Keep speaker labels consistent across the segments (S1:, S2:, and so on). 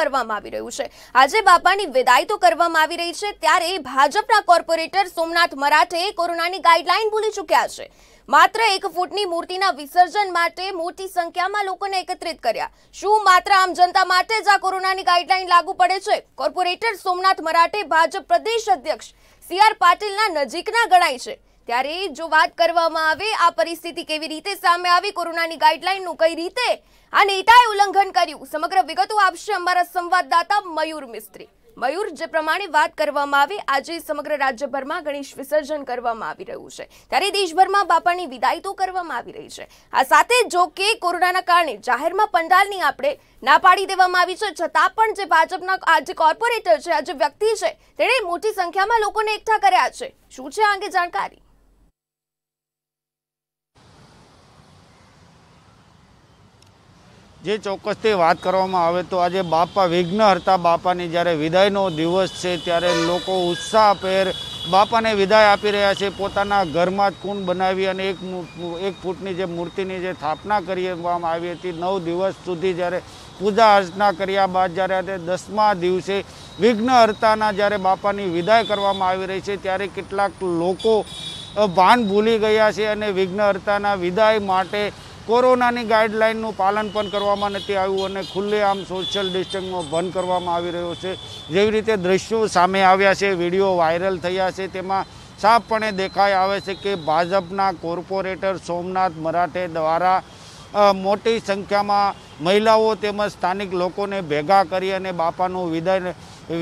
S1: કરવામાં આવી રહ્યું છે. આજે બાપાની વિદાય તો કરવામાં આવી રહી છે, ત્યારે ભાજપના કોર્પોરેટર સોમનાથ મરાઠે કોરોનાની ગાઈડલાઈન ભૂલી ચૂક્યા છે. માત્ર એક ફૂટની મૂર્તિના વિસર્જન માટે મોટી સંખ્યામાં લોકોને એકત્રિત કર્યા. શું માત્ર આમ જનતા માટે જ આ કોરોનાની ગાઈડલાઈન લાગુ પડે છે? કોર્પોરેટર સોમનાથ મરાઠે ભાજપ પ્રદેશ અધ્યક્ષ સી આર પાટીલના નજીકના ગણાય છે. ત્યારે જો વાત કરવામાં આવે, આ પરિસ્થિતિ કેવી રીતે સામે આવી? કોરોનાની ગાઈડલાઈનનું કઈ રીતે? આ નેતાએ ઉલ્લંઘન કર્યું. સમગ્ર વિગતો આપશે અમારા સંવાદદાતા મયુર મિસ્ત્રી. મયુર, જે પ્રમાણે વાત કરવામાં આવે, આજે સમગ્ર રાજ્યભરમાં ગણેશ વિસર્જન કરવામાં આવી રહ્યું છે. ત્યારે દેશભરમાં બાપાની વિદાય તો કરવામાં આવી રહી છે. આ સાથે જો કે કોરોનાના કારણે જાહેરમાં પંડાલની આપણે ના પાડી દેવામાં આવી છે. છતાં પણ જે ભાજપના આજે કોર્પોરેટર છે, આ જે વ્યક્તિ છે, તેણે મોટી સંખ્યામાં લોકોને એકઠા કર્યા છે. શું છે આ અંગે જાણકારી?
S2: જે ચોક્કસથી વાત કરવામાં આવે તો આજે બાપા વિઘ્ન હરતા બાપાની જ્યારે વિદાયનો દિવસ છે ત્યારે લોકો ઉત્સાહભેર બાપાને વિદાય આપી રહ્યા છે. પોતાના ઘરમાં જ કુંડ બનાવી અને એક એક ફૂટની જે મૂર્તિની જે સ્થાપના કરવામાં આવી હતી. નવ દિવસ સુધી જ્યારે પૂજા અર્ચના કર્યા બાદ જ્યારે આજે દસમા દિવસે વિઘ્નહર્તાના જ્યારે બાપાની વિદાય કરવામાં આવી રહી છે ત્યારે કેટલાક લોકો ભાન ભૂલી ગયા છે અને વિઘ્નહર્તાના વિદાય માટે કોરોનાની ગાઈડલાઇનનું પાલન પણ કરવામાં નથી આવ્યું અને ખુલ્લેઆમ સોશિયલ ડિસ્ટન્સનો ભંગ કરવામાં આવી રહ્યો છે. જેવી રીતે દ્રશ્યો સામે આવ્યા છે, વીડિયો વાયરલ થયા છે, તેમાં સાફપણે દેખાઈ આવે છે કે ભાજપના કોર્પોરેટર સોમનાથ મરાઠે દ્વારા મોટી સંખ્યામાં મહિલાઓ તેમજ સ્થાનિક લોકોને ભેગા કરી અને બાપાનું વિદાય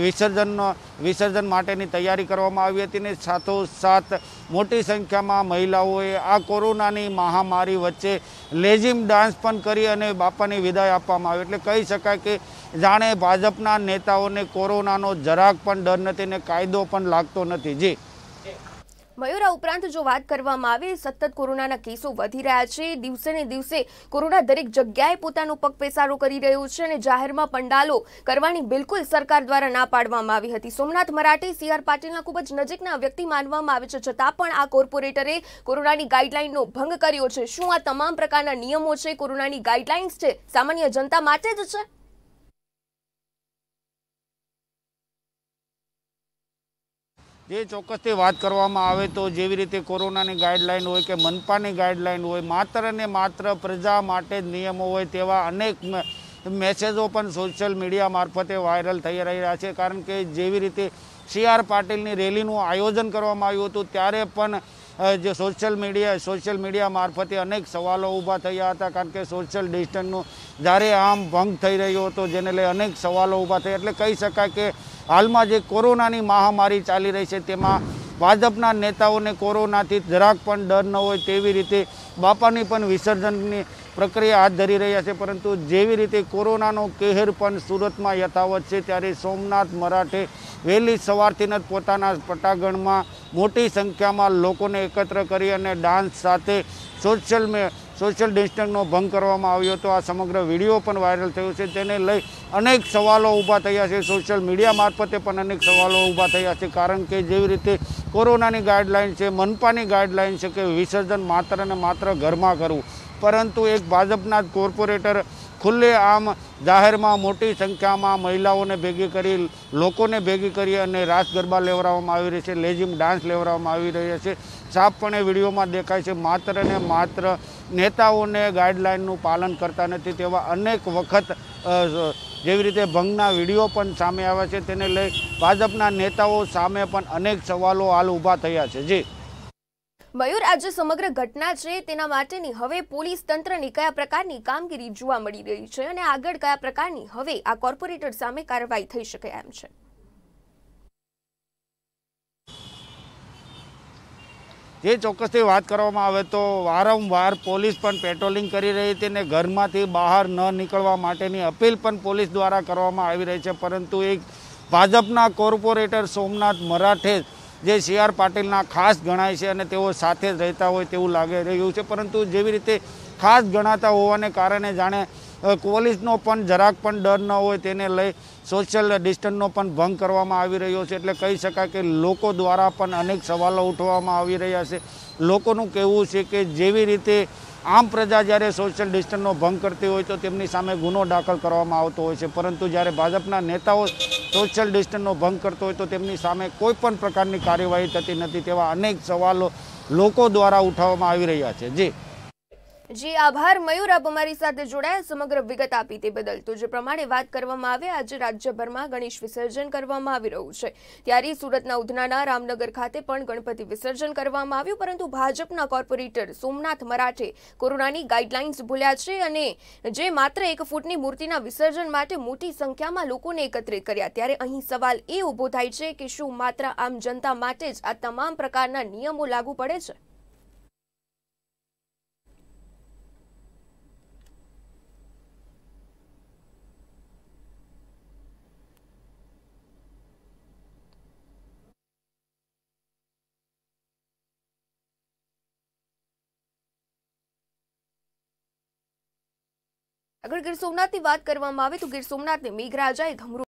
S2: વિસર્જન વિસર્જન માટેની તૈયારી કરવામાં આવી હતી અને સાથોસાથ મોટી સંખ્યામાં મહિલાઓએ આ કોરોનાની મહામારી વચ્ચે લેઝિમ ડાન્સ પણ કરી અને બાપાની વિદાય આપવામાં આવી. એટલે કહી શકાય કે જાણે ભાજપના નેતાઓને કોરોનાનો જરાક પણ ડર નથી ને કાયદો પણ લાગતો નથી. જી.
S1: મયુરા ઉપરાંત જો વાત કરવામાં આવે, સતત કોરોનાના કેસો વધી રહ્યા છે. દિવસે ને દિવસે કોરોના દરેક જગ્યાએ પોતાનો પગ પેસારો કરી રહ્યો છે અને જાહેરમાં પંડાલો કરવાની બિલકુલ સરકાર દ્વારા ના પાડવામાં આવી હતી. સોમનાથ મરાઠે સીઆર પાટીલના ખૂબ જ નજીકના વ્યક્તિ માનવામાં આવે છે. છતાં પણ આ કોર્પોરેટરે કોરોનાની ગાઈડલાઈનનો ભંગ કર્યો છે. શું આ તમામ પ્રકારના નિયમો છે? કોરોનાની ગાઈડલાઇન્સ છે? સામાન્ય જનતા માટે જ છે?
S2: જે ચોક્કસથી વાત કરવામાં આવે તો જેવી રીતે કોરોનાની ગાઈડલાઈન હોય કે મનપાની ગાઈડલાઈન હોય, માત્ર ને માત્ર પ્રજા માટે જ નિયમો હોય તેવા અનેક મેસેજો પણ સોશિયલ મીડિયા મારફતે વાયરલ થઈ રહ્યા છે. કારણ કે જેવી રીતે સી આર પાટીલની રેલીનું આયોજન કરવામાં આવ્યું હતું, ત્યારે પણ જે સોશિયલ મીડિયા સોશિયલ મીડિયા મારફતે અનેક સવાલો ઊભા થયા હતા. કારણ કે સોશિયલ ડિસ્ટન્સનું જ્યારે આમ ભંગ થઈ રહ્યો હતો, જેને લઈ અનેક સવાલો ઊભા થયા. એટલે કહી શકાય કે હાલમાં જે કોરોનાની મહામારી ચાલી રહી છે, તેમાં ભાજપના નેતાઓને કોરોનાથી જરાક પણ ડર ન હોય તેવી રીતે બાપાની પણ વિસર્જનની પ્રક્રિયા હાથ ધરી રહ્યા છે. પરંતુ જેવી રીતે કોરોનાનો કહેર પણ સુરતમાં યથાવત છે, ત્યારે સોમનાથ, મરાઠે વહેલી સવારથી જ પોતાના પટાગણમાં મોટી સંખ્યામાં લોકોને એકત્ર કરી અને ડાન્સ સાથે સોશિયલ મે સોશિયલ ડિસ્ટન્સનો ભંગ કરવામાં આવ્યો હતો. આ સમગ્ર વીડિયો પણ વાયરલ થયો છે. તેને લઈ અનેક સવાલો ઊભા થયા છે સોશિયલ મીડિયા મારફતે પણ અનેક સવાલો ઊભા થયા છે. કારણ કે જેવી રીતે કોરોનાની ગાઈડલાઇન છે, મનપાની ગાઈડલાઇન છે કે વિસર્જન માત્ર ને માત્ર ઘરમાં કરવું. પરંતુ એક ભાજપના જ કોર્પોરેટર ખુલ્લે આમ જાહેરમાં મોટી સંખ્યામાં મહિલાઓને ભેગી કરી, લોકોને ભેગી કરી અને રાસ ગરબા લેવડાવવામાં આવી રહી છે, લેઝિમ ડાન્સ લેવડાવવામાં આવી રહ્યા છે. સાફપણે વિડીયોમાં દેખાય છે, માત્ર ને માત્ર નેતાઓને ગાઈડલાઇનનું પાલન કરતા નથી તેવા અનેક વખત જેવી રીતે ભંગના વીડિયો પણ સામે આવ્યા છે. તેને લઈ ભાજપના નેતાઓ સામે પણ અનેક સવાલો હાલ ઊભા થયા છે. જી.
S1: મયુર, આજે સમગ્ર ઘટના છે તેના માટેની હવે પોલીસ તંત્રની કયા પ્રકારની કામગીરી જોવા મળી રહી છે અને આગળ કયા પ્રકારની હવે આ કોર્પોરેટર સામે કાર્યવાહી થઈ શકે એમ છે?
S2: જે ચોક્કસથી વાત કરવામાં આવે તો વારંવાર પોલીસ પણ પેટ્રોલિંગ કરી રહી હતી ને ઘરમાંથી બહાર ન નીકળવા માટેની અપીલ પણ પોલીસ દ્વારા કરવામાં આવી રહી છે. પરંતુ એક ભાજપના કોર્પોરેટર સોમનાથ મરાઠે જે સી આર પાટીલના ખાસ ગણાય છે અને તેઓ સાથે જ રહેતા હોય તેવું લાગી રહ્યું છે. પરંતુ જેવી રીતે ખાસ ગણાતા હોવાને કારણે જાણે કોલેજનો પણ જરાક પણ ડર ન હોય તેને લઈ સોશિયલ ડિસ્ટન્સનો પણ ભંગ કરવામાં આવી રહ્યો છે. એટલે કહી શકાય કે લોકો દ્વારા પણ અનેક સવાલો ઉઠવામાં આવી રહ્યા છે. લોકોનું કહેવું છે કે જેવી રીતે આમ પ્રજા જ્યારે સોશિયલ ડિસ્ટન્સનો ભંગ કરતી હોય તો તેમની સામે ગુનો દાખલ કરવામાં આવતો હોય છે. પરંતુ જ્યારે ભાજપના નેતાઓ સોશિયલ ડિસ્ટન્સનો ભંગ કરતો હોય તો તેમની સામે કોઈ પણ પ્રકારની કાર્યવાહી થતી નથી તેવા અનેક સવાલો લોકો દ્વારા ઉઠાવવામાં આવી રહ્યા છે. જી.
S1: જી, આભાર. મયુર, આપ અમારી સાથે જોડાયા. સમગ્ર વિગત આપી તે બદલ તો જે પ્રમાણે વાત કરવામાં આવે, આજે રાજ્યભરમાં ગણેશ વિસર્જન કરવામાં આવી રહ્યું છે. ત્યારે સુરતના ઉધનાના રામનગર ખાતે પણ ગણપતિ વિસર્જન કરવામાં આવ્યું, પરંતુ ભાજપના કોર્પોરેટર સોમનાથ મરાઠે કોરોનાની ગાઈડલાઇન્સ ભૂલ્યા છે અને જે માત્ર એક ફૂટની મૂર્તિના વિસર્જન માટે મોટી સંખ્યામાં લોકોને એકત્રિત કર્યા. ત્યારે અહીં સવાલ એ ઊભો થાય છે કે શું માત્ર આમ જનતા માટે જ આ તમામ પ્રકારના નિયમો લાગુ પડે છે? આગળ ગીર સોમનાથની વાત કરવામાં આવે તો ગીર સોમનાથને મેઘરાજાએ ઘમરો